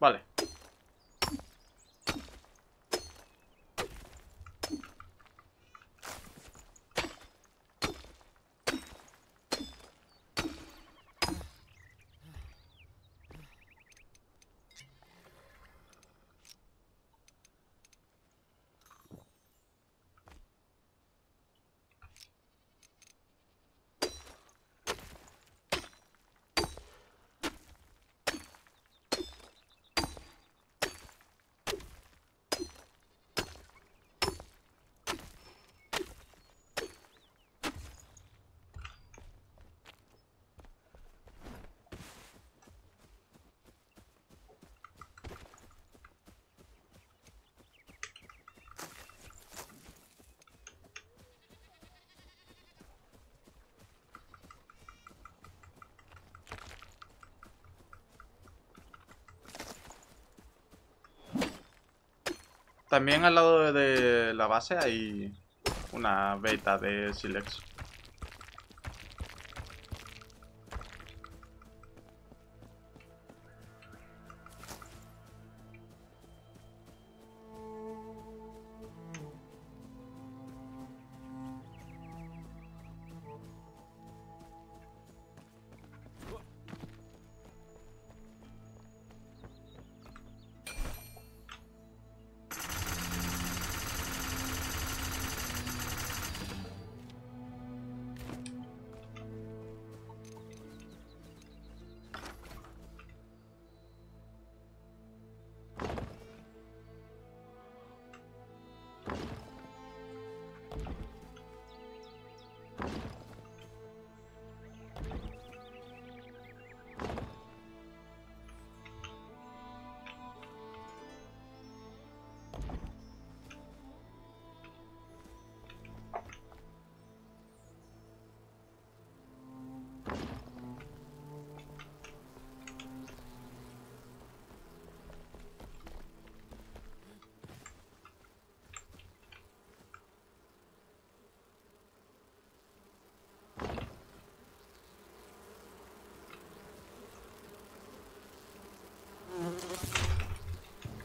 Vale. También al lado de la base hay una beta de Silex.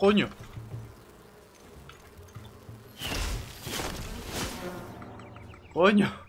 Coño. Coño.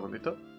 Segundito.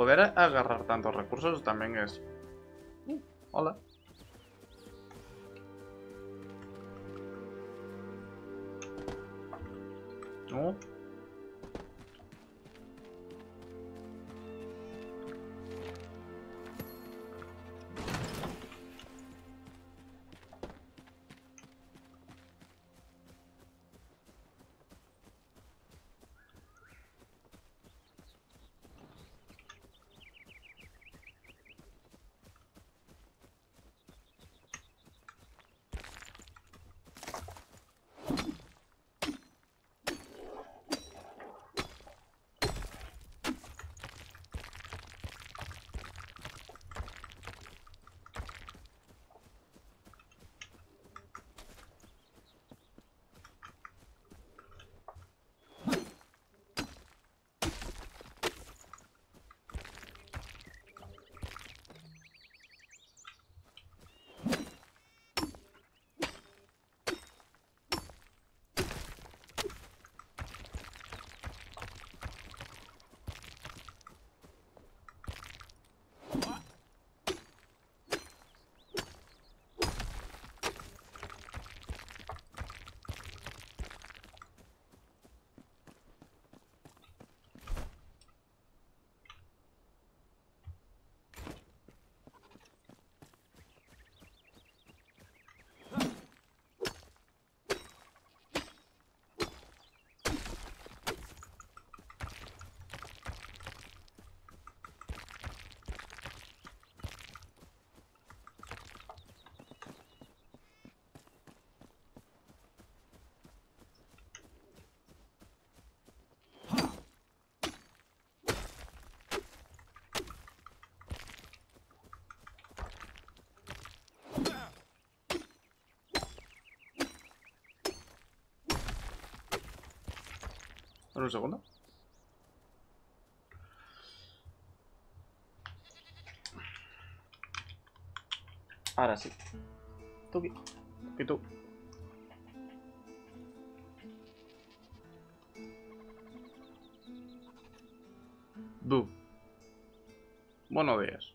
Poder agarrar tantos recursos también es... Uh, hola. Un segundo. Ahora sí. Tú y tú. Du. Buenos días.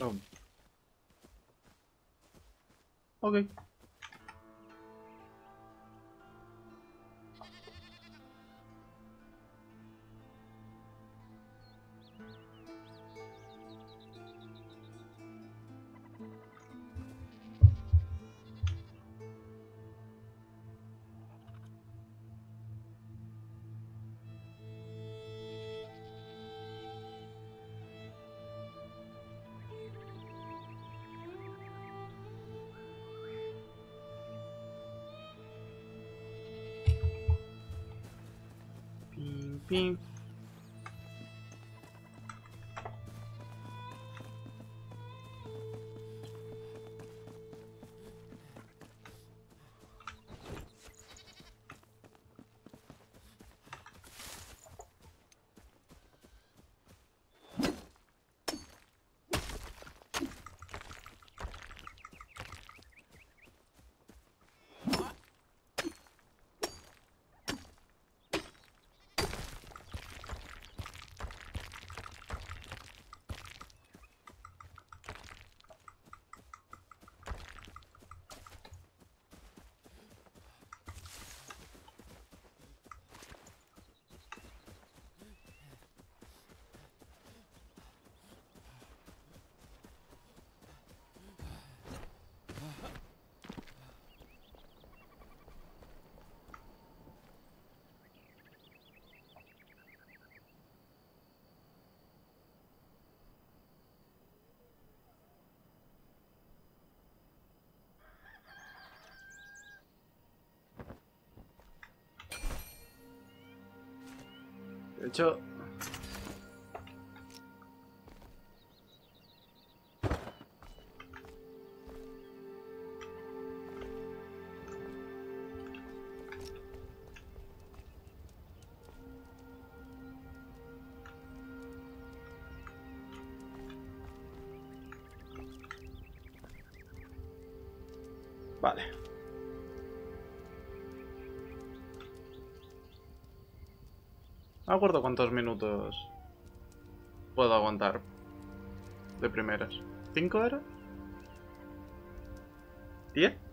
Oh. Okay. 兵 De No acuerdo cuántos minutos puedo aguantar de primeras. ¿Cinco era? Diez.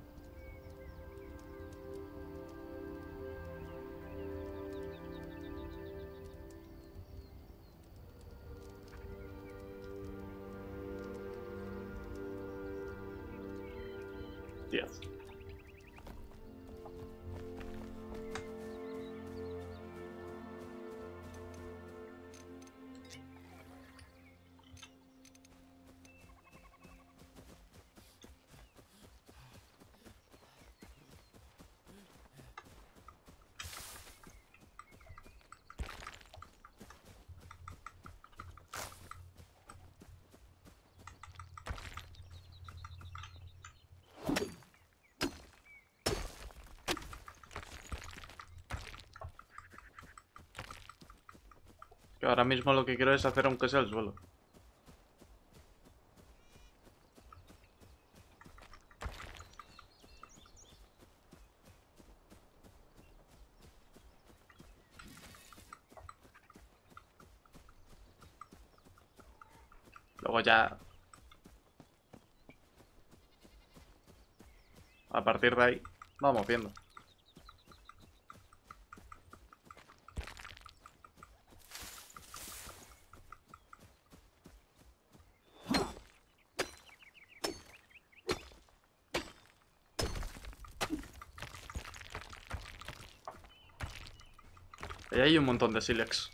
Ahora mismo lo que quiero es hacer aunque sea el suelo. Luego ya... A partir de ahí, vamos viendo. Hay un montón de silex.